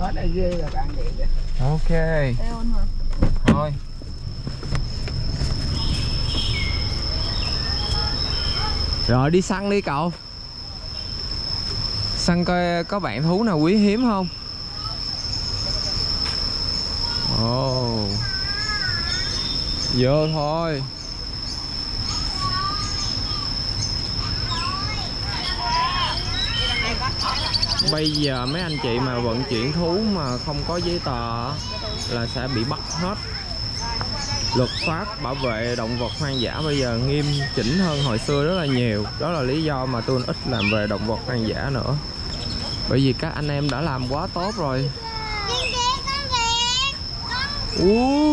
có đây dê là bạn vậy đó ok. Thôi. Rồi đi săn đi cậu. Săn coi có bạn thú nào quý hiếm không? Ồ. Vô thôi bây giờ mấy anh chị mà vận chuyển thú mà không có giấy tờ là sẽ bị bắt hết. Luật pháp bảo vệ động vật hoang dã bây giờ nghiêm chỉnh hơn hồi xưa rất là nhiều. Đó là lý do mà tôi ít làm về động vật hoang dã nữa. Bởi vì các anh em đã làm quá tốt rồi. Con